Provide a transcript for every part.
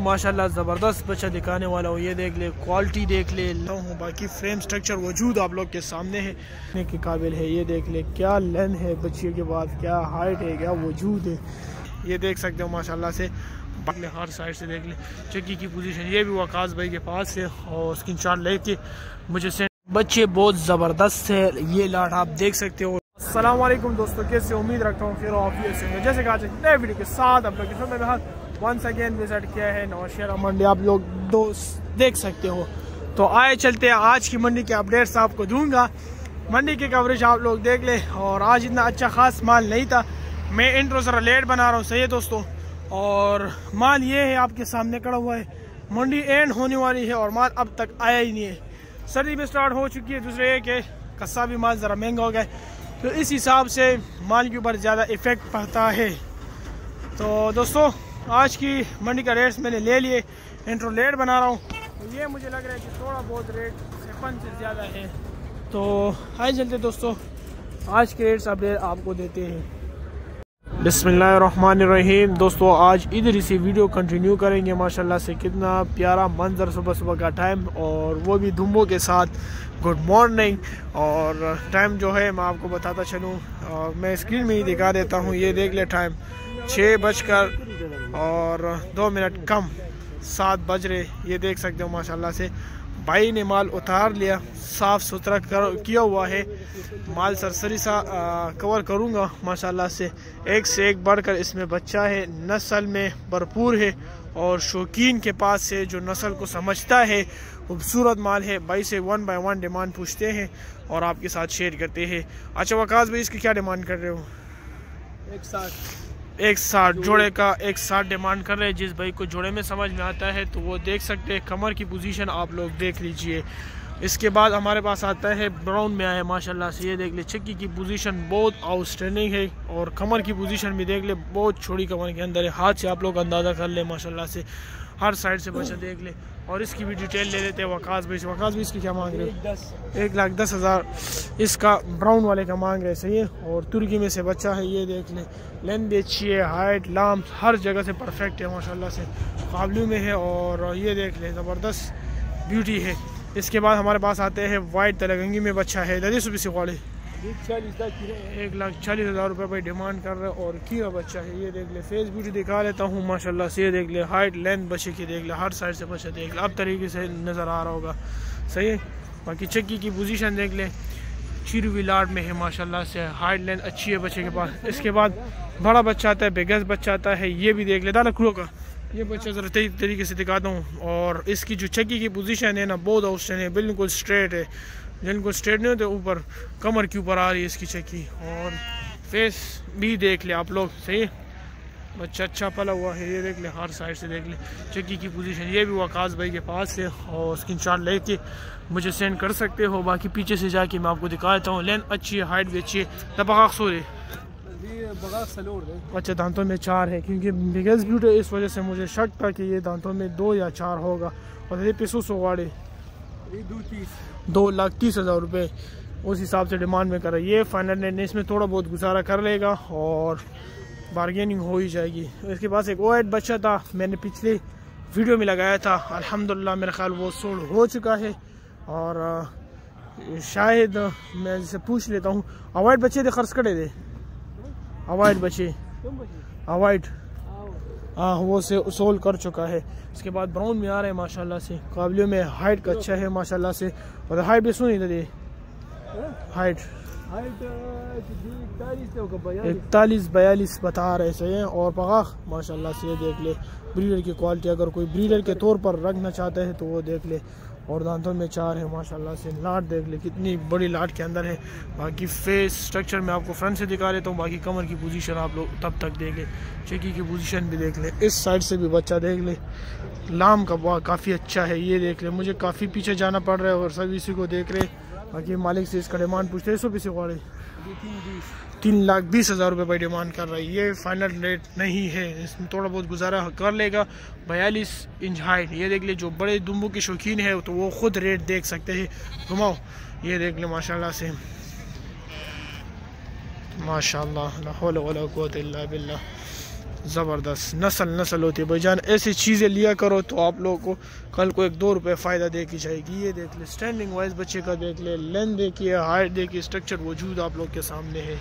ماشاءاللہ زبردست بچہ دکھانے والا ہو یہ دیکھ لے کوالٹی دیکھ لے۔ ہوں، باقی فریم سٹرکچر وجود آپ لوگ کے سامنے ہے۔ دیکھنے کے قابل ہے۔ یہ دیکھ لے، کیا لین ہے بچے کے بعد، کیا ہائٹ ہے، کیا وجود ہے۔ یہ دیکھ سکتے ہو ماشاءاللہ سے۔ باقی ہر سائڈ سے دیکھ لے۔ چکی کی پوزیشن یہ بھی وقاص بھائی کے پاس ہے اور اسکرین شاٹ لے کے مجھے سے بچے بہت زبردست ہے یہ لاٹ آپ دیکھ سکتے ہو۔ السلام علیکم دوستو، کیسے؟ امید رکھتا ہوں پھر آفیس سے جیسے کہا چاہیے نئے ویڈیو کے ساتھ اپنے لوگ کے ساتھ ونس اگین وزٹ کیا ہے نوشیرہ منڈی، آپ لوگ دوست دیکھ سکتے ہو۔ تو آئے چلتے ہیں آج کی منڈی کے اپڈیٹس آپ کو دوں گا۔ منڈی کے کوریج آپ لوگ دیکھ لیں۔ اور آج اتنا اچھا خاص مال نہیں تھا۔ میں انٹرو ذرا لیٹ بنا رہا ہوں، صحیح ہے دوستوں اور مال یہ ہے آپ کے سامنے کڑا ہوا ہے۔ منڈی اینڈ ہونے والی ہے اور مال اب تک آیا ہی نہیں ہے۔ سردی بھی سٹارٹ ہو چکی ہے، دوسرے یہ کہ قصہ بھی مال ذرا مہنگا ہو گیا تو اس حساب سے مال کے اوپر زیادہ ایفیکٹ پڑتا ہے۔ تو دوستو آج کی منڈی کا ریٹس میں نے لے لیے، انٹرو لیٹ بنا رہا ہوں۔ یہ مجھے لگ رہا ہے کہ تھوڑا بہت ریٹ سے زیادہ ہے۔ تو آئے چلتے دوستو، آج کے ریٹس اپڈیٹ آپ کو دیتے ہیں۔ بسم اللہ الرحمن الرحیم۔ دوستو، آج ادھر اسی ویڈیو کنٹینیو کریں گے۔ ماشاءاللہ سے کتنا پیارا منظر صبح صبح کا ٹائم، اور وہ بھی دھموں کے ساتھ۔ گڈ مارننگ اور ٹائم جو ہے، میں آپ کو بتاتا چلوں۔ میں اسکرین میں ہی دکھا دیتا ہوں۔ یہ دیکھ لے ٹائم چھ بج کر اور دو منٹ کم سات بج رہے، یہ دیکھ سکتے ہو ماشاءاللہ سے۔ بھائی نے مال اتار لیا، صاف ستھرا کیا ہوا ہے۔ مال سرسری سا کور کروں گا ماشاءاللہ سے۔ ایک سے ایک بڑھ کر اس میں بچہ ہے، نسل میں بھرپور ہے۔ اور شوقین کے پاس سے جو نسل کو سمجھتا ہے، خوبصورت مال ہے۔ بھائی سے ون بائی ون ڈیمانڈ پوچھتے ہیں اور آپ کے ساتھ شیئر کرتے ہیں۔ اچھا وکاس بھائی، اس کی کیا ڈیمانڈ کر رہے ہو؟ ایک ساتھ ایک ساتھ جوڑے کا ایک ساتھ ڈیمانڈ کر رہے ہیں۔ جس بھائی کو جوڑے میں سمجھ میں آتا ہے تو وہ دیکھ سکتے ہیں۔ کمر کی پوزیشن آپ لوگ دیکھ لیجیے۔ اس کے بعد ہمارے پاس آتا ہے براؤن میں آئے، ماشاءاللہ سے یہ دیکھ لیں۔ چکی کی پوزیشن بہت آؤٹسٹینڈنگ ہے اور کمر کی پوزیشن بھی دیکھ لیں۔ بہت چھوڑی کمر کے اندر ہے۔ ہاتھ سے آپ لوگ اندازہ کر لیں، ماشاءاللہ سے۔ ہر سائڈ سے بچہ دیکھ لیں۔ اور اس کی بھی ڈیٹیل لے لیتے ہیں وقاص بھائی وقاص بھائی اس کی کیا مانگ رہے ہیں؟ ایک لاکھ دس ہزار۔ اس کا براؤن والے کا مانگ رہے صحیح ہے؟ اور ترکی میں سے بچہ ہے یہ دیکھ لیں۔ لینتھ اچھی ہے ہائٹ لام ہر جگہ سے پرفیکٹ ہے ماشاءاللہ سے۔ قابلوں میں ہے اور یہ دیکھ لیں زبردست بیوٹی ہے۔ اس کے بعد ہمارے پاس آتے ہیں وائٹ تلگنگی میں بچہ ہے ددی صبح سے ایک لاکھ چالیس ہزار روپے بھائی ڈیمانڈ کر رہا ہے اور کیا بچہ ہے؟ یہ دیکھ لے فیس بیوٹی دکھا لیتا ہوں، ماشاءاللہ سے دیکھ لے۔ ہائٹ لینتھ بچے کی دیکھ لے، ہر سائڈ سے بچہ دیکھ لے۔ اب طریقے سے نظر آ رہا ہوگا۔ صحیح ہے؟ باقی چکی کی پوزیشن دیکھ لے۔ چیروی لاٹ میں ہے، ماشاءاللہ سے۔ ہائٹ لینتھ اچھی ہے بچے کے پاس۔ اس کے بعد بڑا بچہ آتا ہے بیگز بچہ آتا ہے۔ یہ بھی دیکھ لے دالا کرو کا یہ بچہ ذرا طریقے سے دکھاتا ہوں۔ اور اس کی جو چکی کی پوزیشن ہے نا، بہت اوسٹین ہے، بالکل سٹریٹ ہے۔ جن کو اسٹیٹ نہیں ہوتے، اوپر کمر کے اوپر آ رہی ہے اس کی چکی۔ اور فیس بھی دیکھ لیں آپ لوگ، صحیح؟ بچہ اچھا پلا ہوا ہے، یہ دیکھ لیں، ہر سائڈ سے دیکھ لیں۔ چکی کی پوزیشن یہ بھی وقاز بھائی کے پاس ہے اور اسکرین شاٹ لے کے مجھے سینڈ کر سکتے ہو۔ باقی پیچھے سے جا کے میں آپ کو دکھائیتا ہوں۔ لین اچھی ہے ہائٹ بھی اچھی ہے۔ دباغ سو رہے اچھا دانتوں میں چار ہے، کیونکہ بگیسٹ بیوٹ ہے، اس وجہ سے مجھے شک تھا کہ یہ دانتوں میں دو یا چار ہوگا۔ اور یہ پیسو سو گاڑے دو تیس۔ دو لاکھ تیس ہزار روپے اس حساب سے ڈیمانڈ میں کرا یہ فائنل نے اس میں تھوڑا بہت گزارا کر لے گا اور بارگیننگ ہو ہی جائے گی۔ اس کے پاس ایک او ایڈ بچہ تھا، میں نے پچھلے ویڈیو میں لگایا تھا۔ الحمدللہ میرا خیال وہ سولڈ ہو چکا ہے اور شاید میں اسے پوچھ لیتا ہوں۔ اوائڈ بچے تھے خرچ کرے تھے اوائڈ بچے۔ اوائڈ وہ سے اصول کر چکا ہے۔ اس کے بعد براؤن میں آ رہے ہیں ماشاءاللہ سے۔ قابلیوں میں ہائٹ کا اچھا ہے ماشاءاللہ سے۔ اور ہائٹ بھی سنی دے ہائٹ اکتالیس بیالیس۔ بتا رہے سے ہیں اور پغاخ ماشاءاللہ سے دیکھ لے۔ بریڈر کی کوالٹی اگر کوئی بریڈر کے طور پر رکھنا چاہتا ہے تو وہ دیکھ لے۔ اور دانتوں میں چار ہے ماشاءاللہ سے لاٹ دیکھ لیں، کتنی بڑی لاٹ کے اندر ہے باقی فیس سٹرکچر میں آپ کو فرنٹ سے دکھا رہے تو باقی کمر کی پوزیشن آپ لوگ تب تک دیکھ لیں۔ چکی کی پوزیشن بھی دیکھ لیں۔ اس سائڈ سے بھی بچہ دیکھ لیں۔ لام کا کافی اچھا ہے، یہ دیکھ لیں۔ مجھے کافی پیچھے جانا پڑ رہا ہے اور سب اسی کو دیکھ رہے باقی مالک سے اس کا ڈیمانڈ پوچھتے سو پیسے جی، پڑے تین لاکھ بیس ہزار روپے بھائی ڈیمانڈ کر رہا ہے۔ یہ فائنل ریٹ نہیں ہے۔ اس میں تھوڑا بہت گزارا کر لے گا۔ بیالیس انچ ہائٹ۔ یہ دیکھ لیں جو بڑے دمبو کے شوقین ہے تو وہ خود ریٹ دیکھ سکتے ہیں۔ گھماؤ۔ یہ دیکھ لیں ماشاءاللہ سے۔ ماشاءاللہ اللہ حول اللہ باللہ۔ زبردست نسل نسل ہوتی ہے۔ بھائی جان، ایسی چیزیں لیا کرو تو آپ لوگوں کو کل کو ایک دو روپے فائدہ دے کی جائے گی۔ یہ دیکھ لے سٹینڈنگ وائز بچے کا دیکھ لے لین دیکھیے ہائٹ دیکھیے اسٹرکچر وجود آپ لوگ کے سامنے ہے۔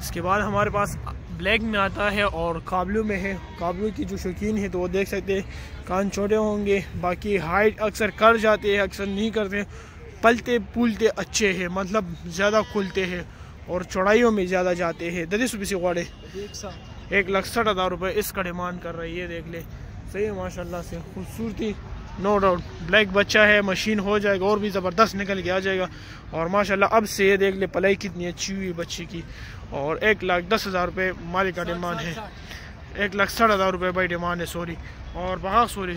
اس کے بعد ہمارے پاس بلیک میں آتا ہے اور قابلوں میں ہے۔ قابلوں کی جو شوقین ہے تو وہ دیکھ سکتے ہیں، کان چھوٹے ہوں گے، باقی ہائٹ اکثر کر جاتے ہیں، اکثر نہیں کرتے پلتے پولتے اچھے ہیں مطلب زیادہ کھلتے ہیں اور چوڑائیوں میں زیادہ جاتے ہیں۔ ددی سو سے گواڑے ایک لاکھ سٹھ ہزار روپے اس کا ڈیمانڈ کر رہی ہے دیکھ لے۔ صحیح ہے ماشاء اللہ سے خوبصورتی نو ڈاؤٹ بلیک بچہ ہے مشین ہو جائے گا، اور بھی زبردست نکل کے آ جائے گا۔ اور ماشاءاللہ اب سے یہ دیکھ لے، پلائی کتنی اچھی ہوئی بچے کی۔ اور ایک لاکھ دس ہزار روپے مالک کا ڈیمانڈ ہے۔ ایک لاکھ ساٹھ ہزار روپے بھائی ڈیمانڈ ہے، سوری۔ اور بہا سوری۔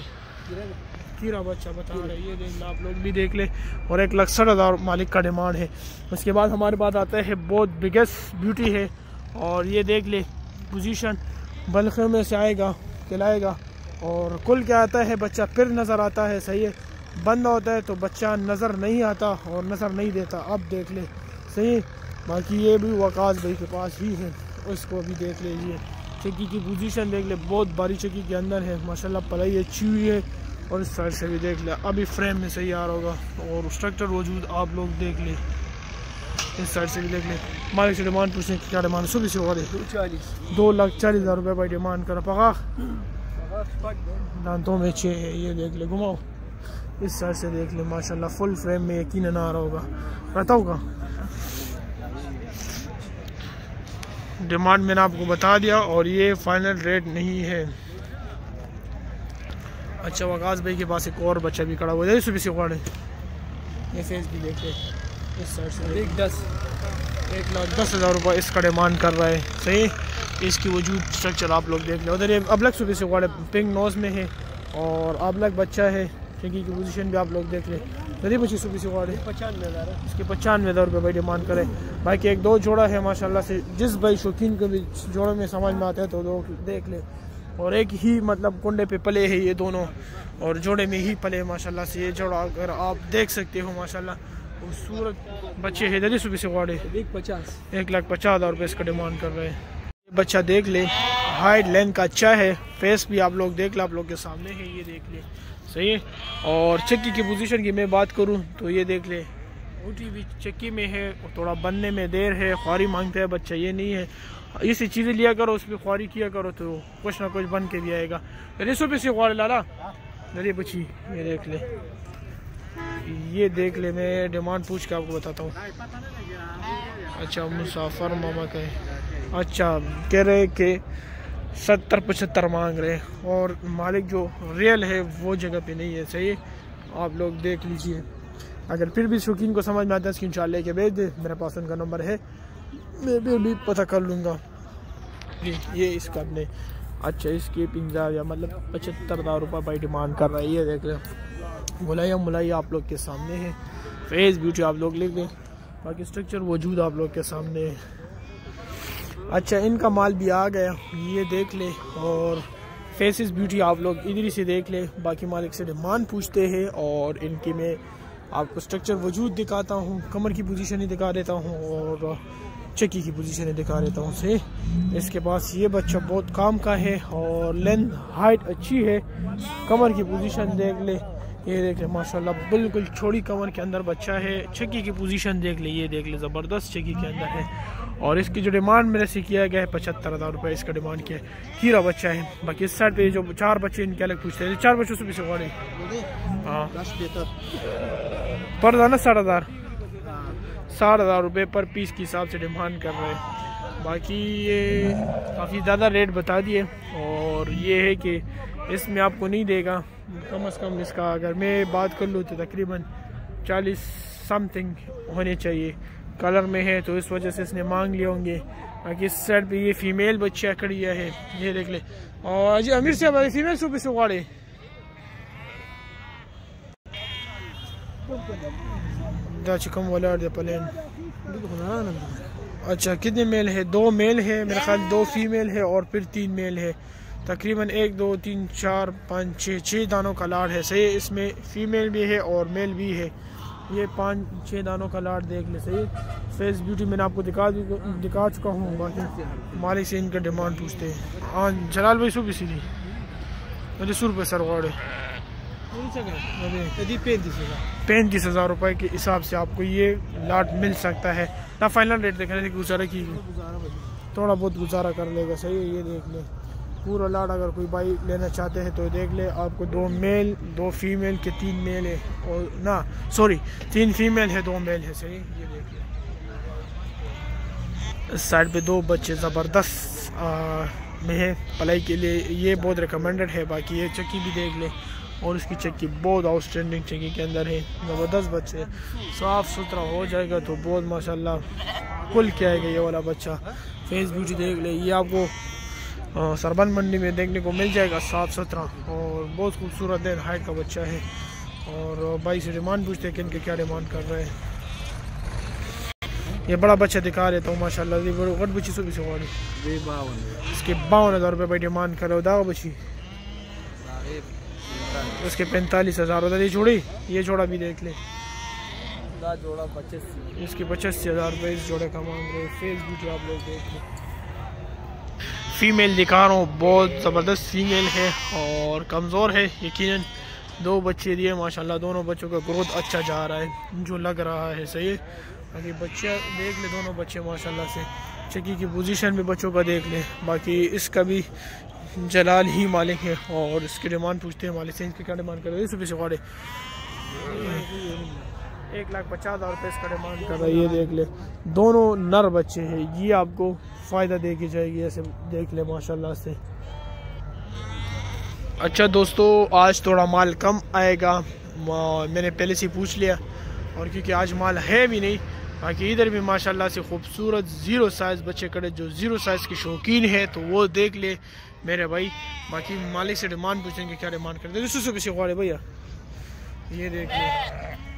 کیرا بچہ بتا رہے یہ دیکھ لیں آپ لوگ بھی دیکھ لیں اور ایک لاکھ ساٹھ ہزار مالک کا ڈیمانڈ ہے۔ اس کے بعد ہمارے پاس آتا ہے، بہت بگیسٹ بیوٹی ہے۔ اور یہ دیکھ لے۔ پوزیشن بلخے میں سے آئے گا، کھلائے گا۔ اور کل کیا آتا ہے، بچہ پھر نظر آتا ہے، صحیح ہے۔ بند ہوتا ہے تو بچہ نظر نہیں آتا اور نظر نہیں دیتا۔ اب دیکھ لے۔ صحیح باقی یہ بھی وقاص بھائی کے پاس ہی ہے۔ اس کو بھی دیکھ لیجیے چکی کی پوزیشن دیکھ لے۔ بہت باری چکی کے اندر ہے۔ ماشاءاللہ پلائی اچھی ہوئی ہے۔ اور اس سائڈ سے بھی دیکھ لے۔ ابھی فریم میں صحیح آ رہا ہوگا۔ اور اسٹرکچر وجود آپ لوگ دیکھ لیں اس سائڈ سے بھی دیکھ لیں۔ مالک سے ڈیمانڈ پوچھیں کیا ڈیمانڈ صبح سے ہوگا دے دو لاکھ چالیس ہزار روپے بھائی ڈیمانڈ کرا۔ پگا دانتوں میں چھ ہے۔ یہ دیکھ لے گھماؤ۔ اس سائڈ سے دیکھ لیں۔ ماشاءاللہ فل فریم میں یقیناً آ رہا ہوگا۔ رہتا ہوگا۔ ڈیمانڈ میں نے آپ کو بتا دیا اور یہ فائنل ریٹ نہیں ہے۔ اچھا وقاص بھائی کے پاس ایک اور بچہ بھی کھڑا ہوا ہے۔ صبح سے اکاڑے یہ فیس بھی دیکھ سے ایک دس ایک لاکھ دس ہزار روپے اس کا ڈیمانڈ کر رہا ہے صحیح؟ اس کی وجود اسٹرکچر آپ لوگ دیکھ لیں. ادھر یہ ابلک صبح سے اکاڑے پنک نوز میں ہے اور ابلک بچہ ہے. چکی کی پوزیشن بھی آپ لوگ دیکھ لیں. ندی بچی صبح سے اکاڑے پچانوے ہزار اس کے پچانوے ہزار روپے بھائی ڈیمانڈ کرے. باقی ایک دو جوڑا ہے ماشاءاللہ سے. جس بھائی شوقین کو بھی جوڑوں میں سمجھ میں آتا ہے تو لوگ دیکھ لیں. اور ایک ہی مطلب کنڈے پہ پلے ہیں یہ دونوں. اور جوڑے میں ہی پلے ماشاءاللہ سے. یہ جوڑا اگر آپ دیکھ سکتے ہو ماشاءاللہ. خوبصورت بچے دلی صبح سے واڑے ایک لاکھ پچاس ہزار روپے اس کا ڈیمانڈ کر رہے ہیں۔ بچہ دیکھ لے ہائٹ لین کا اچھا ہے فیس بھی آپ لوگ دیکھ لیں آپ لوگ کے سامنے ہے یہ دیکھ لیں صحیح ہے؟ اور چکی کی پوزیشن کی میں بات کروں تو یہ دیکھ لے۔ اوٹی بھی چکی میں ہے تھوڑا بننے میں دیر ہے خواری مانگتا ہے بچہ یہ نہیں ہے۔ اسی چیزیں لیا کرو اس پہ خواری کیا کرو تو کچھ نہ کچھ بن کے بھی آئے گا۔ ریسو پہ سے خوار لالا۔ میری بچی یہ دیکھ لے۔ یہ دیکھ لے میں ڈیمانڈ پوچھ کے آپ کو بتاتا ہوں۔ اچھا مسافر ماما کا اچھا کہہ رہے کہ ستر پچہتر مانگ رہے اور مالک جو ریئل ہے وہ جگہ پہ نہیں ہے۔ صحیح آپ لوگ دیکھ لیجیے۔ اگر پھر بھی شوقین کو سمجھ میں آتا ہے اسکرین شاٹ لے کے بھیج دے میرے پاس ان کا نمبر ہے، میں بھی ابھی پتہ کر لوں گا۔ جی یہ اس کا اپنے اچھا اس کی پنجا یا مطلب پچہتر ہزار روپے بائی ڈیمانڈ کر رہا ہے، یہ دیکھ لیں۔ گلائیا ملائیا آپ لوگ کے سامنے ہے۔ فیس بیوٹی آپ لوگ لکھ دیں۔ باقی اسٹرکچر وجود آپ لوگ کے سامنے ہے۔ اچھا ان کا مال بھی آ گیا۔ یہ دیکھ لے اور فیسز بیوٹی آپ لوگ ادھر سے دیکھ لے باقی مالک سے ڈیمانڈ پوچھتے ہیں۔ اور ان کی میں آپ کو اسٹرکچر وجود دکھاتا ہوں۔ کمر کی پوزیشن ہی دکھا دیتا ہوں۔ اور چکی کی پوزیشن دکھا دیتا ہوں۔ سے اس کے پاس یہ بچہ بہت کام کا ہے۔ اور لینتھ ہائٹ اچھی ہے۔ کمر کی پوزیشن دیکھ لے یہ دیکھ لے ماشاءاللہ بالکل چھوڑی کمر کے اندر بچہ ہے۔ چکی کی پوزیشن دیکھ لے یہ دیکھ لے زبردست چکی کے اندر ہے۔ اور اس کی جو ڈیمانڈ میرے سے کیا گیا ہے، پچہتر ہزار روپے اس کا ڈیمانڈ کیا ہے۔ ہیرا بچہ ہے باقی اس سائڈ پہ جو چار بچے ان کے الگ پوچھتے ہیں۔ چار بچوں سے بھی سکھاڑے ہاں۔ پر دانا ساٹھ ہزار۔ ساٹھ ہزار روپے پر پیس کے حساب سے ڈیمانڈ کر رہے ہیں۔ باقی یہ کافی زیادہ ریٹ بتا دیے۔ اور یہ ہے کہ اس میں آپ کو نہیں دے گا۔ کم از کم اس کا اگر میں بات کر لوں تو تقریباً چالیس سم تھنگ ہونے چاہیے۔ کلر میں ہے تو اس وجہ سے اس نے مانگ لیے ہوں گے۔ باقی اس سائڈ پہ یہ فیمیل بچہ کھڑی ہے۔ یہ دیکھ لے۔ اور جی امیر سے ہمارے فیمیل سو پہ سے اگاڑے۔ دا چکم والا دے پلین۔ اچھا کتنے میل ہے؟ دو میل ہے، میرے خیال دو فیمیل ہے اور پھر تین میل ہے۔ تقریباً ایک دو تین چار پانچ چھ چھ دانوں کا لاڈ ہے صحیح اس میں فیمیل بھی ہے اور میل بھی ہے۔ یہ پانچ چھ دانوں کا لاٹ دیکھ لے صحیح۔ فیس بیوٹی میں نے آپ کو دکھا دکھا چکا ہوں باقی مالک سے ان کا ڈیمانڈ پوچھتے ہیں۔ ہاں جلال بھائی سو بھی سیدھی مجھے سو روپے سر واڑے پینتیس ہزار روپے کے حساب سے آپ کو یہ لاٹ مل سکتا ہے۔ نہ فائنل ریٹ دیکھنے سے گزارا کی تھوڑا بہت گزارا کر لے گا صحیح ہے یہ دیکھ لیں۔ پورا لاٹ اگر کوئی بائی لینا چاہتے ہیں تو دیکھ لے، آپ کو دو میل، دو فیمیل کے تین میل ہے اور نہ سوری تین فیمیل ہے دو میل ہے صحیح؟ یہ دیکھ لیں اس سائڈ پہ دو بچے زبردست میں ہے پلائی کے لیے یہ بہت ریکمنڈڈ ہے، باقی یہ چکی بھی دیکھ لیں اور اس کی چکی بہت آؤٹ اسٹینڈنگ چکی کے اندر ہے زبردست بچے صاف ستھرا ہو جائے گا تو بہت ماشاءاللہ کل کیا ہے گا یہ والا بچہ۔ فیس بیوٹی دیکھ لیں یہ آپ کو سربن منڈی میں دیکھنے کو مل جائے گا صاف ستھرا اور بہت خوبصورت دین ہائٹ کا بچہ ہے اور بھائی سے ڈیمانڈ پوچھتے ہیں کہ ان کے کیا ڈیمانڈ کر رہے ہیں۔ یہ بڑا بچہ دکھا رہے تو ماشاء اللہ غٹ بچی سو بھی سے اس کے باون ہزار روپے بھائی ڈیمانڈ کر رہے ہو داغ بچی۔ اس کے پینتالیس ہزار ہوتا یہ جوڑی یہ جوڑا بھی دیکھ لیں اس کے پچاسی ہزار روپے اس جوڑے کا مانگ رہے فیس بیوٹی آپ لوگ دیکھ لیں۔ فیمیل دکھا رہا ہوں، بہت زبردست فیمیل ہے اور کمزور ہے، یقیناً دو بچے دیے، ماشاءاللہ دونوں بچوں کا گروتھ اچھا جا رہا ہے، جو لگ رہا ہے صحیح۔ باقی بچے دیکھ لیں، دونوں بچے ماشاءاللہ سے۔ چکی کی پوزیشن بھی بچوں کا دیکھ لیں۔ باقی اس کا بھی جلال ہی مالک ہے اور اس کی ڈیمانڈ پوچھتے ہیں مالک سے، اس کی کیا ڈیمانڈ کر رہے ہیں؟ سے گاڑے ایک لاکھ پچاس ہزار روپے اس کا ڈیمانڈ کر رہا ہے۔ یہ دیکھ لیں دونوں نر بچے ہیں۔ یہ آپ کو فائدہ دے کی جائے گی، ایسے دیکھ لیں ماشاءاللہ سے۔ اچھا دوستو، آج تھوڑا مال کم آئے گا۔ میں نے پہلے سے پوچھ لیا۔ اور کیونکہ آج مال ہے بھی نہیں، باقی ادھر بھی ماشاءاللہ سے خوبصورت زیرو سائز بچے کڑے، جو زیرو سائز کی شوقین ہے تو وہ دیکھ لے۔ میرے بھائی، باقی مالک سے ڈیمانڈ پوچھیں گے کیا ڈیمانڈ کرتے ہیں۔ دوسرے سے بھیا۔ یہ دیکھ لیں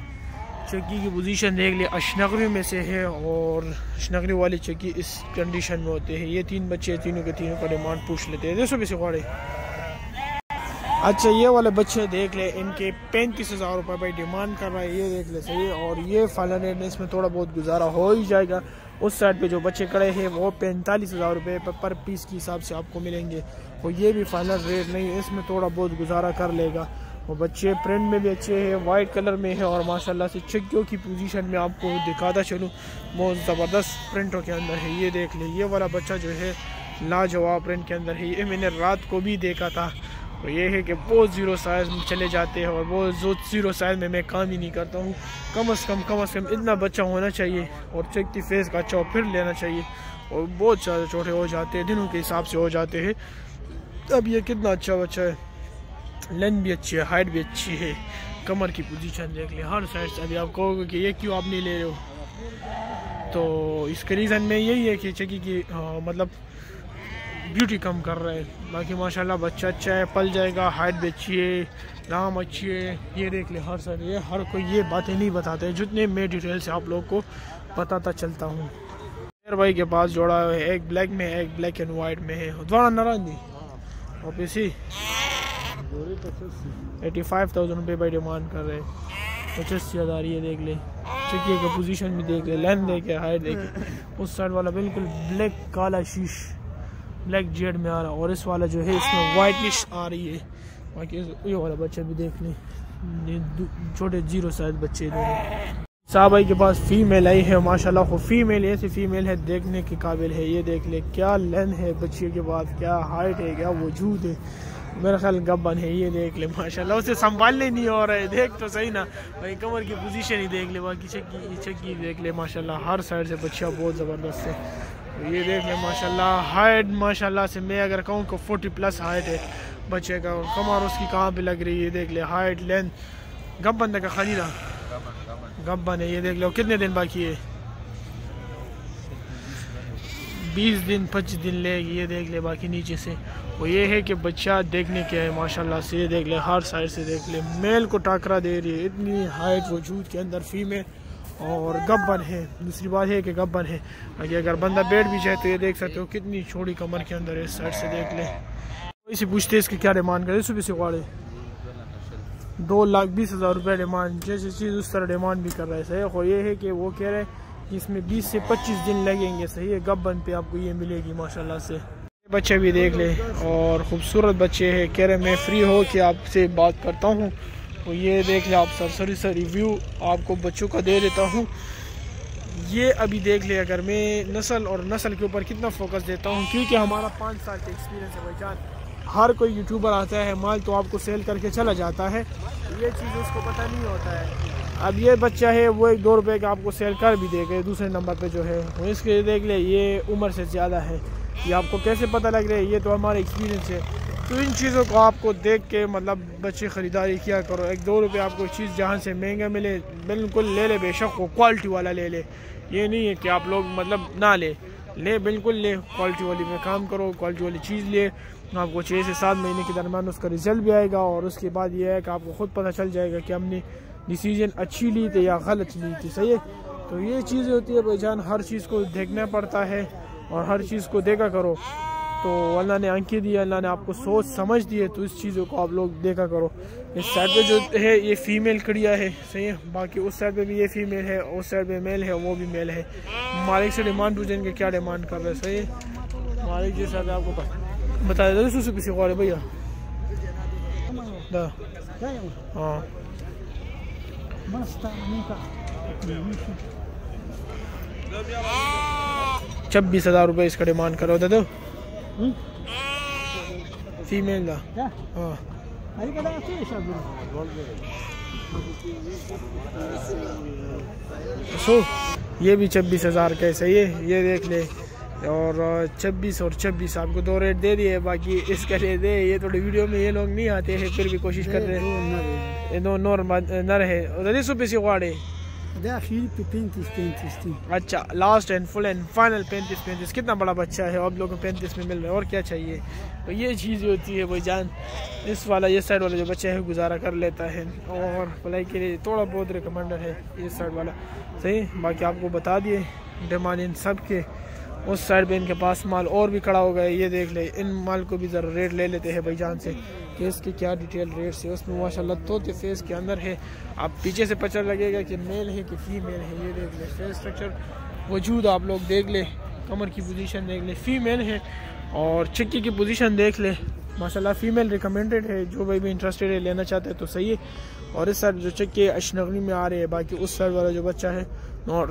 چکی کی پوزیشن دیکھ لیں اشنغری میں سے ہے اور اشنغری والی چکی اس کنڈیشن میں ہوتے ہیں۔ یہ تین بچے تینوں کے تینوں کا ڈیمانڈ پوچھ لیتے ہیں۔ دیکھو بھی سکھاڑے۔ اچھا یہ والے بچے دیکھ لیں ان کے پینتیس ہزار روپے بھائی ڈیمانڈ کر رہا ہے۔ یہ دیکھ لیں صحیح، اور یہ فائنل ریٹ میں اس میں تھوڑا بہت گزارا ہو ہی جائے گا۔ اس سائڈ پہ جو بچے کڑے ہیں، وہ پینتالیس ہزار روپے پر پیس کے حساب سے آپ کو ملیں گے۔ اور یہ بھی فائنل ریٹ نہیں، اس میں تھوڑا بہت گزارا کر لے گا۔ وہ بچے پرنٹ میں بھی اچھے ہیں وائٹ کلر میں ہے اور ماشاءاللہ سے چکیوں کی پوزیشن میں آپ کو دکھاتا چلوں۔ بہت زبردست پرنٹوں کے اندر ہے، یہ دیکھ لیں، یہ والا بچہ جو ہے لاجواب پرنٹ کے اندر ہے۔ یہ میں نے رات کو بھی دیکھا تھا۔ تو یہ ہے کہ بہت زیرو سائز میں چلے جاتے ہیں اور بہت زیرو سائز میں میں کام ہی نہیں کرتا ہوں۔ کم از کم کم از کم اتنا بچہ ہونا چاہیے اور چکتی فیس کا اچھا پھر لینا چاہیے۔ اور بہت زیادہ چھوٹے ہو جاتے ہیں، دنوں کے حساب سے ہو جاتے ہیں۔ اب یہ کتنا اچھا بچہ ہے۔ لین بھی اچھی ہے، ہائٹ بھی اچھی ہے، کمر کی پوزیشن دیکھ لیں۔ ہر سائڈ سے ابھی آپ کہو گے کہ یہ کیوں آپ نہیں لے رہے ہو؟ تو اس کے ریزن میں یہی ہے کہ چکی کی مطلب بیوٹی کم کر رہا ہے باقی ماشاءاللہ بچہ اچھا ہے، پل جائے گا ہائٹ بھی اچھی ہے رام اچھی ہے۔ یہ دیکھ لیں ہر سائڈ یہ ہر کوئی یہ باتیں نہیں بتاتے۔ جتنے میں ڈیٹیل سے آپ لوگ کو بتاتا چلتا ہوں۔ بھائی کے پاس جوڑا ہے، ایک بلیک میں ایک بلیک اینڈ وائٹ میں ہے۔ دوڑا ناران جی اور پیسی ایٹی فائیو تھاؤزنڈ روپے بائی ڈیمانڈ کر رہے پچاسی ہزار یہ دیکھ لیں چکیے کا پوزیشن بھی دیکھ لیں لین دیکھے ہائٹ دیکھے اس سائڈ والا بالکل بلیک کالا شیش بلیک جیڈ میں آ رہا۔ اور اس والا جو ہے، اس میں وائٹنش آ رہی ہے۔ باقی یہ والا بچہ بھی دیکھ لیں۔ چھوٹے زیرو سائز بچے دونوں صاحب بھائی کے پاس فیمیل آئی ہے، ماشاءاللہ خود فیمیل ایسی فیمیل ہے دیکھنے کے قابل ہے۔ یہ دیکھ لیں کیا لین ہے بچے کے بعد کیا ہائٹ ہے، کیا وجود ہے۔ میرا خیال گبن ہے، یہ دیکھ لے، ماشاءاللہ۔ اسے سنبھالنے نہیں ہو رہا ہے۔ دیکھ تو صحیح نا۔ بھائی، کمر کی پوزیشن ہی دیکھ لے، باقی چکی چکی دیکھ لے، ماشاءاللہ۔ ہر سائڈ سے بچہ بہت زبردست ہے یہ دیکھ لے، ماشاءاللہ۔ ہائٹ ماشاءاللہ سے میں اگر کہوں کہ فورٹی پلس ہائٹ ہے بچے کا۔ کمر اس کی کہاں پہ لگ رہی ہے؟ دیکھ لے ہائٹ لینتھ گبن دیکھا خالی گبن ہے، یہ دیکھ لو کتنے دن باقی ہے؟ بیس دن، پچیس دن لے یہ دیکھ لے، باقی نیچے سے۔ وہ یہ ہے کہ بچہ دیکھنے کے ہے ماشاءاللہ سے دیکھ لے، ہر سائڈ سے دیکھ لے، میل کو ٹاکرا دے رہی ہے، اتنی ہائٹ وجود کے اندر فیمیل اور گبن ہے۔ دوسری بات ہے کہ گبن ہے۔ اگر بندہ بیٹھ بھی جائے تو یہ دیکھ سکتے ہو کتنی چھوڑی کمر کے اندر اس سائڈ سے دیکھ لے۔ اسی پوچھتے اس کی کیا ڈیمانڈ کرے؟ صبح سے گاڑے دو لاکھ بیس ہزار روپے ڈیمانڈ جیسی چیز اس طرح ڈیمانڈ بھی کر رہے صحیح؟ اور یہ ہے کہ وہ کہہ رہے ہیں کہ اس میں بیس سے پچیس دن لگیں گے، صحیح؟ ہے گب بن پہ آپ کو یہ ملے گی، ماشاءاللہ سے۔ بچے بھی دیکھ لیں اور خوبصورت بچے ہیں۔ کہہ رہے میں فری ہو کہ آپ سے بات کرتا ہوں۔ تو یہ دیکھ لیں آپ سرسری سا ریویو آپ کو بچوں کا دے دیتا ہوں۔ یہ ابھی دیکھ لیں اگر میں نسل اور نسل کے اوپر کتنا فوکس دیتا ہوں، کیونکہ ہمارا پانچ سال کا ایکسپیرینس ہے بھائی جان۔ ہر کوئی یوٹیوبر آتا ہے، مال تو آپ کو سیل کر کے چلا جاتا ہے۔ یہ چیز اس کو پتہ نہیں ہوتا ہے۔ اب یہ بچہ ہے، وہ ایک دو روپے کا آپ کو سیل کر بھی دے گا دوسرے نمبر پہ جو ہے۔ وہ اس کے دیکھ لیں، یہ عمر سے زیادہ ہے۔ یہ آپ کو کیسے پتہ لگ رہا ہے؟ یہ تو ہمارا ایکسپیرینس ہے۔ تو ان چیزوں کو آپ کو دیکھ کے مطلب بچے خریداری کیا کرو۔ ایک دو روپے آپ کو چیز جہاں سے مہنگا ملے، بالکل لے لے، بے شک وہ کوالٹی والا لے لے۔ یہ نہیں ہے کہ آپ لوگ مطلب نہ لے۔ لے، بالکل لے۔ کوالٹی والی میں کام کرو کوالٹی والی چیز لے۔ آپ کو چھ سے سات مہینے کے درمیان اس کا رزلٹ بھی آئے گا اور اس کے بعد یہ ہے کہ آپ کو خود پتہ چل جائے گا کہ ہم نے ڈیسیجن اچھی لی تھی یا غلط لی تھی صحیح ہے۔ تو یہ چیز ہوتی ہے بھائی جان ہر چیز کو دیکھنا پڑتا ہے اور ہر چیز کو دیکھا کرو۔ تو اللہ نے آنکھیں دی اللہ نے آپ کو سوچ سمجھ دی ہے تو اس چیزوں کو آپ لوگ دیکھا کرو۔ اس سائڈ پہ جو ہے یہ فیمیل کڑیا ہے صحیح ہے؟ باقی اس سائڈ پہ بھی یہ فیمیل ہے اس سائڈ پہ میل ہے وہ بھی میل ہے۔ مالک سے ڈیمانڈ پوچھیں گے کیا ڈیمانڈ کر رہے صحیح ہے؟ مالک جیسا آپ کو بتا دے سو سے کسی کو بھیا؟ ہاں۔ چھبیس ہزار روپے اس کا ڈیمانڈ کرو دے دو فیمیل دا ہاں۔ سو یہ بھی چھبیس ہزار کا ہے صحیح ہے یہ دیکھ لے۔ اور چھبیس اور چھبیس آپ کو دو ریٹ دے دیے باقی اس کا دے دے یہ تھوڑی ویڈیو میں یہ لوگ نہیں آتے ہیں پھر بھی کوشش کر رہے ہیں۔ یہ دو نور نہ رہے۔ اور سو پیسے واڑے۔ اچھا last and full and final پینتیس پینتیس۔ کتنا بڑا بچہ ہے اب لوگوں کو پینتیس میں مل رہا ہے۔ اور کیا چاہیے؟ تو یہ چیز ہوتی ہے بھائی جان اس والا یہ سائڈ والا جو بچہ ہے گزارا کر لیتا ہے۔ اور فلائی کے لیے تھوڑا بہت ریکمنڈر ہے یہ سائڈ والا۔ صحیح؟ باقی آپ کو بتا دیے۔ ڈیمانڈ ان سب کے۔ اس سائڈ پہ ان کے پاس مال اور بھی کھڑا ہو گیا یہ دیکھ لے ان مال کو بھی ذرا ریٹ لے لیتے ہیں بھائی جان سے۔ کہ اس کی کیا ڈیٹیل ریٹس ہے اس میں ماشاء اللہ تو فیس کے اندر ہے، آپ پیچھے سے پچر لگے گا کہ میل ہے کہ فیمیل ہے۔ یہ دیکھ لیں فیس اسٹرکچر وجود آپ لوگ دیکھ لیں، کمر کی پوزیشن دیکھ لیں۔ فیمیل ہے اور چکی کی پوزیشن دیکھ لیں۔ ماشاء اللہ فیمیل ریکمینڈیڈ ہے۔ جو بھائی بھی انٹرسٹیڈ ہے، لینا چاہتے ہیں تو صحیح ہے۔ اور اس سائڈ جو چکے اشنغنی میں آ رہے ہیں، باقی اس سائڈ والا جو بچہ ہے ناٹ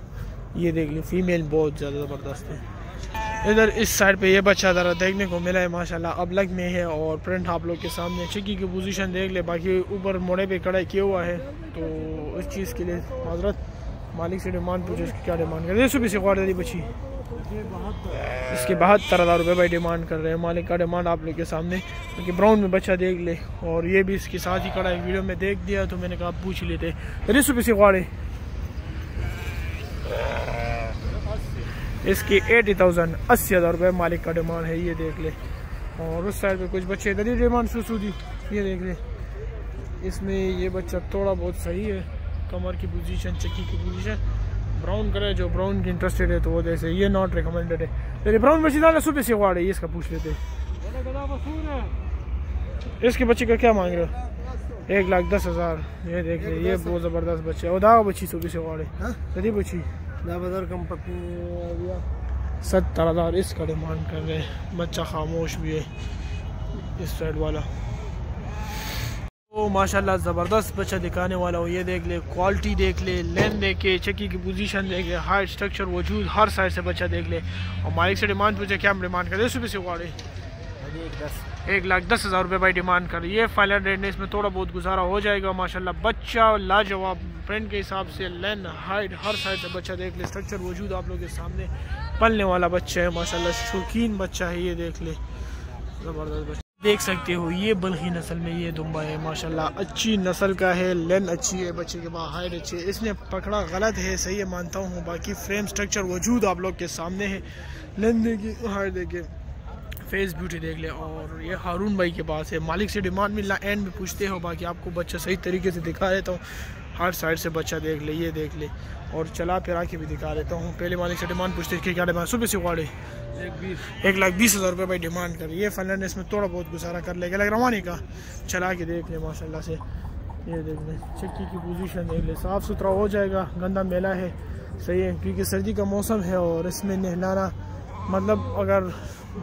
یہ دیکھ لیں فیمیل بہت زیادہ زبردست ہے ادھر اس سائڈ پہ یہ بچہ ذرا دیکھنے کو ملا ہے، ماشاءاللہ اب لگ میں ہے اور پرنٹ آپ لوگ کے سامنے چکی کی پوزیشن دیکھ لے باقی اوپر موڑے پہ کڑائی کیا ہوا ہے۔ تو اس چیز کے لیے حضرت مالک سے ڈیمانڈ پوچھو اس کی کیا ڈیمانڈ کر رہے ہیں۔ سے خوار دی بچی۔ اس کے بہتر ہزار روپے بھائی ڈیمانڈ کر رہے ہیں۔ مالک کا ڈیمانڈ آپ لوگ کے سامنے۔ کیونکہ براؤن میں بچہ دیکھ لے اور یہ بھی اس کے ساتھ ہی کڑا ویڈیو میں دیکھ دیا تو میں نے کہا پوچھ لیتے۔ ریس روپے سے اس کی ایٹی تاؤزنڈ اسی ہزار روپے مالک کا ڈیمانڈ ہے یہ دیکھ لے۔ اور اس سائڈ پہ کچھ بچے ادھر ہی ڈیمانڈ سو دی یہ دیکھ لے۔ اس میں یہ بچہ تھوڑا بہت صحیح ہے کمر کی پوزیشن چکی کی پوزیشن براؤن کرے جو براؤن کی انٹرسٹیڈ ہے تو وہ جیسے یہ ناٹ ریکمینڈیڈ ہے۔ لیکن براؤن بچی دانا صبح سے واڑ ہے اس کا پوچھ لیتے۔ اس کے بچے کا کیا مانگ رہے ہو؟ ایک لاکھ دس ہزار یہ دیکھ لے یہ بہت زبردست بچے ہے۔ داغ بچی صبح سے واڑے۔ جدی بچی۔ ستر ہزار اس کا ڈیمانڈ کر رہے ہیں۔ بچہ خاموش بھی ہے اس سائڈ والا۔ ماشاءاللہ زبردست بچہ دکھانے والا ہو یہ دیکھ لے کوالٹی دیکھ لے لین دیکھے چکی کی پوزیشن دیکھ لے ہائٹ سٹرکچر وجود، ہر سائڈ سے بچہ دیکھ لے۔ اور مالک سے ڈیمانڈ پوچھے، کیا ہم ڈیمانڈ کریں صبح سے واڑے ایک لاکھ دس ہزار روپے بھائی ڈیمانڈ کر یہ فائنل ریٹ نے اس میں تھوڑا بہت گزارا ہو جائے گا۔ ماشاءاللہ، بچہ لاجواب پرنٹ کے حساب سے لین ہائٹ ہر سائڈ سے بچہ دیکھ لے۔ سٹرکچر وجود آپ لوگ کے سامنے۔ پلنے والا بچہ ہے۔ ماشاءاللہ، شوقین بچہ ہے یہ دیکھ لے۔ زبردست بچہ۔ دیکھ سکتے ہو، یہ بلخی نسل میں یہ دمبا ہے۔ ماشاءاللہ، اچھی نسل کا ہے۔ لین اچھی ہے، بچے کے بعد ہائٹ اچھی ہے۔ اس نے پکڑا غلط ہے، صحیح مانتا ہوں۔ باقی فریم سٹرکچر وجود آپ لوگ کے سامنے ہے۔ لین دیکھیں ہائٹ دیکھیں فیس بیوٹی دیکھ لے اور یہ ہارون بھائی کے پاس ہے۔ مالک سے ڈیمانڈ ملنا اینڈ میں پوچھتے ہو باقی آپ کو بچہ صحیح طریقے سے دکھا دیتا ہوں ہر سائڈ سے بچہ دیکھ لے یہ دیکھ لے۔ اور چلا پھرا کے بھی دکھا دیتا ہوں پہلے مالک سے ڈیمانڈ پوچھتے ہیں کہ کیا ڈیمانڈ صبح سے اگاڑے ایک لاکھ بیس ہزار روپے بھائی ڈیمانڈ کر یہ فنلینڈ اس میں تھوڑا بہت گزارا کر لے گا۔ لگ روانی کا۔ چلا کے دیکھ لیں ماشاء اللہ سے۔ یہ دیکھ لیں چکی کی پوزیشن دیکھ لیں صاف ستھرا ہو جائے گا۔ گندا میلہ ہے۔ صحیح ہے کیونکہ سردی کا موسم ہے اور اس میں نہلانا مطلب اگر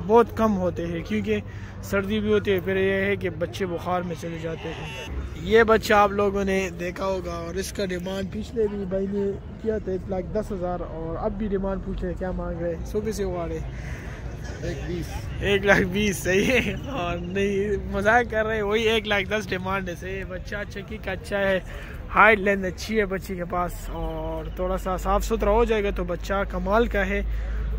بہت کم ہوتے ہیں کیونکہ سردی بھی ہوتی ہے پھر یہ ہے کہ بچے بخار میں چلے جاتے ہیں۔ یہ بچہ آپ لوگوں نے دیکھا ہوگا اور اس کا ڈیمانڈ پچھلے بھی بھائی نے کیا تھا ایک لاکھ دس ہزار اور اب بھی ڈیمانڈ پوچھ رہے کیا مانگ رہے صبح سے اگاڑے۔ ایک بیس۔ ایک لاکھ بیس صحیح ہے۔ اور نہیں مذاق کر رہے وہی ایک لاکھ دس ڈیمانڈ ہے صحیح ہے۔ بچہ چکی کا اچھا ہے۔ ہائٹ لینتھ اچھی ہے بچی کے پاس اور تھوڑا سا صاف ستھرا ہو جائے گا تو بچہ کمال کا ہے۔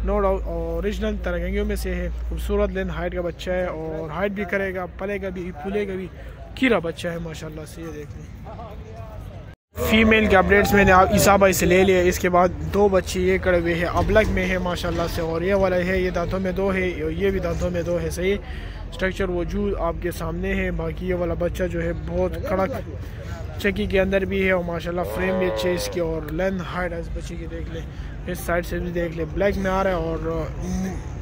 نو ڈاؤٹ اوریجنل ترگنگیوں میں سے ہے خوبصورت لین ہائٹ کا بچہ ہے اور ہائٹ بھی کرے گا، پلے گا بھی، پھولے گا بھی۔ کھیرا بچہ ہے، ماشاءاللہ سے، یہ دیکھ لیں۔ فیمیل کے اپڈیٹس میں نے عیسیٰ بھائی سے لے لیا۔ اس کے بعد دو بچے یہ کڑے ہوئے ہیں۔ ابلک میں ہے، ماشاءاللہ سے، اور یہ والا ہے، یہ دانتوں میں دو ہے، یہ بھی دانتوں میں دو ہے۔ صحیح سٹرکچر وجود آپ کے سامنے ہے۔ باقی یہ والا بچہ جو ہے بہت کڑک چکی کے اندر بھی ہے اور ماشاءاللہ فریم بھی اچھے اس کی اور لین ہائٹ اس بچے کی دیکھ لیں۔ اس سائڈ سے بھی دیکھ لیں۔ بلیک میں آ رہا ہے اور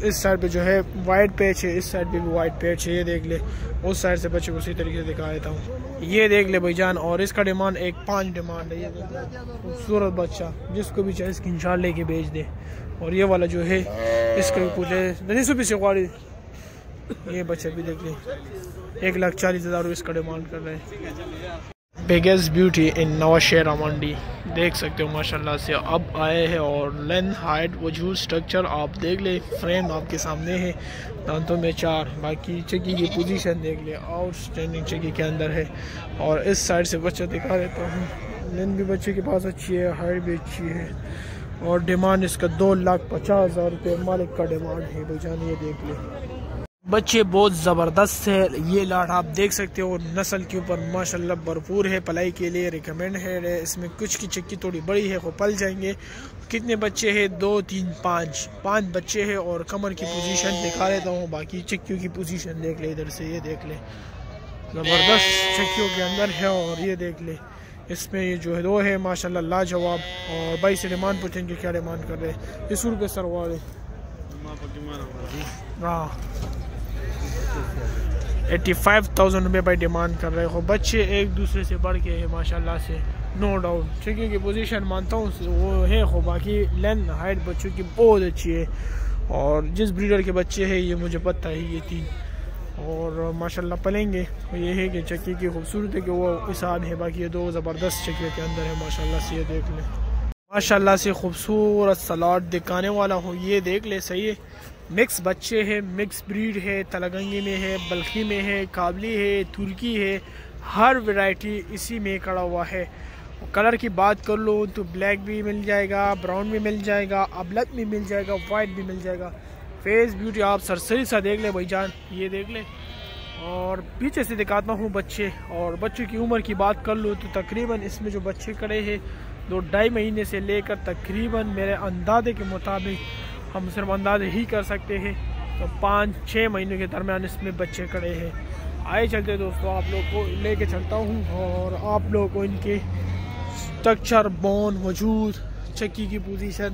اس سائڈ پہ جو ہے وائٹ پیچ ہے۔ اس سائڈ پہ بھی وائٹ پیچ ہے۔ یہ دیکھ لیں۔ اس سائڈ سے بچے کو اسی طریقے سے دکھا دیتا ہوں۔ یہ دیکھ لیں بھائی جان۔ اور اس کا ڈیمانڈ ایک پانچ ڈیمانڈ ہے۔ یہ خوبصورت بچہ۔ جس کو بھی چاہے اس کی انشاء لے کے بھیج دے۔ اور یہ والا جو ہے، اس کا بھی پوچھے نہیں سو سے قواڑی یہ بچہ بھی دیکھ لیں۔ ایک لاکھ چالیس ہزار اس کا ڈیمانڈ کر رہے ہیں۔ بگیسٹ بیوٹی ان نوا شیرہ منڈی دیکھ سکتے ہو، ماشاءاللہ سے اب آئے ہیں اور لین ہائٹ وجود سٹرکچر آپ دیکھ لیں فریم آپ کے سامنے ہے دانتوں میں چار، باقی چکی کی پوزیشن دیکھ لیں۔ آؤٹ سٹینڈنگ چکی کے اندر ہے۔ اور اس سائڈ سے بچہ دکھا دیتا ہوں۔ لین بھی بچے کے پاس اچھی ہے ہائٹ بھی اچھی ہے۔ اور ڈیمانڈ اس کا دو لاکھ پچاس ہزار روپے مالک کا ڈیمانڈ ہے۔ بھائی جان، یہ دیکھ لیں۔ بچے بہت زبردست ہے یہ لاٹ آپ دیکھ سکتے ہو، نسل کے اوپر ماشاءاللہ بھرپور ہے، پلائی کے لیے ریکمینڈ ہے، اس میں کچھ کی چکی تھوڑی بڑی ہے، وہ پل جائیں گے۔ کتنے بچے ہیں؟ دو، تین، پانچ۔ پانچ بچے ہیں اور کمر کی پوزیشن دکھا لیتا ہوں، باقی چکیوں کی پوزیشن دیکھ لے ادھر سے یہ دیکھ لے زبردست چکیوں کے اندر ہے اور یہ دیکھ لے اس میں یہ جو ہے، دو ہے ماشاءاللہ لاجواب۔ اور بائی سے ڈیمانڈ پوچھیں گے کیا ڈیمانڈ کر رہے اس روپے سروارے ہاں۔ ایٹی فائیو تھاؤزنڈ روپے بائی ڈیمانڈ کر رہے ہو بچے ایک دوسرے سے بڑھ کے ہیں، ماشاءاللہ سے۔ نو ڈاؤٹ چکی کی پوزیشن مانتا ہوں، وہ ہے ہو باقی لین ہائٹ بچوں کی بہت اچھی ہے۔ اور جس بریڈر کے بچے ہیں، یہ مجھے پتہ ہے، یہ تین۔ اور ماشاءاللہ پلیں گے یہ ہے کہ چکی کی خوبصورت ہے کہ وہ حساب ہے۔ باقی یہ دو زبردست چکیوں کے اندر ہے ماشاءاللہ سے یہ دیکھ لیں۔ ماشاءاللہ سے خوبصورت سلاٹ دکھانے والا ہوں۔ یہ دیکھ لے صحیح ہے۔ مکس بچے ہیں، مکس بریڈ ہے تلگنگی میں ہے، بلخی میں ہے، کابلی ہے، ترکی ہے، ہر ورائٹی اسی میں کڑا ہوا ہے۔ کلر کی بات کر لو تو بلیک بھی مل جائے گا براؤن بھی مل جائے گا ابلک بھی مل جائے گا وائٹ بھی مل جائے گا۔ فیس بیوٹی آپ سرسری سا دیکھ لیں بھائی جان، یہ دیکھ لیں۔ اور پیچھے سے دکھاتا ہوں بچے۔ اور بچوں کی عمر کی بات کر لو تو تقریباً اس میں جو بچے کڑے ہیں، دو ڈھائی مہینے سے لے کر تقریباً میرے اندازے کے مطابق ہم صرف انداز ہی کر سکتے ہیں تو پانچ، چھ مہینوں کے درمیان اس میں بچے کڑے ہیں۔ آئے چلتے دوستو، آپ لوگ کو لے کے چلتا ہوں اور آپ لوگ کو ان کے سٹرکچر بون وجود، چکی کی پوزیشن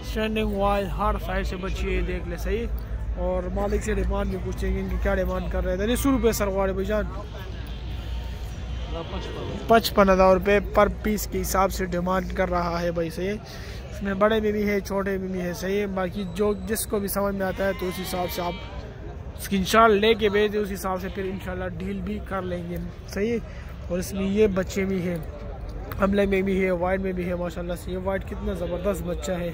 اسٹینڈنگ وائل ہر سائڈ سے بچے دیکھ لے صحیح؟ اور مالک سے ڈیمانڈ بھی پوچھیں گے ان کی کیا ڈیمانڈ کر رہے تھے۔ سو روپے سروارے بھائی جان۔ پچپن ہزار روپے پر پیس کے حساب سے ڈیمانڈ کر رہا ہے بھائی صحیح؟ میں بڑے میں بھی ہے چھوٹے میں بھی ہے صحیح ہے۔ باقی جو جس کو بھی سمجھ میں آتا ہے تو اس حساب سے آپ اسکرین شاٹ لے کے بھیج دیں اس حساب سے پھر انشاءاللہ ڈیل بھی کر لیں گے۔ صحیح ہے؟ اور اس میں یہ بچے بھی ہیں حملے میں بھی ہے وائٹ میں بھی ہے ماشاءاللہ سے یہ وائٹ کتنا زبردست بچہ ہے۔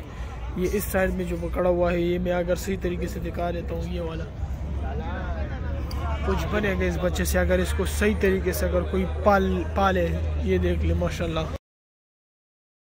یہ اس سائڈ میں جو پکڑا ہوا ہے، یہ میں اگر صحیح طریقے سے دکھا دیتا ہوں، یہ والا۔ کچھ بنے گا اس بچے سے، اگر اس کو صحیح طریقے سے اگر کوئی پال پالے، یہ دیکھ لیں ماشاءاللہ۔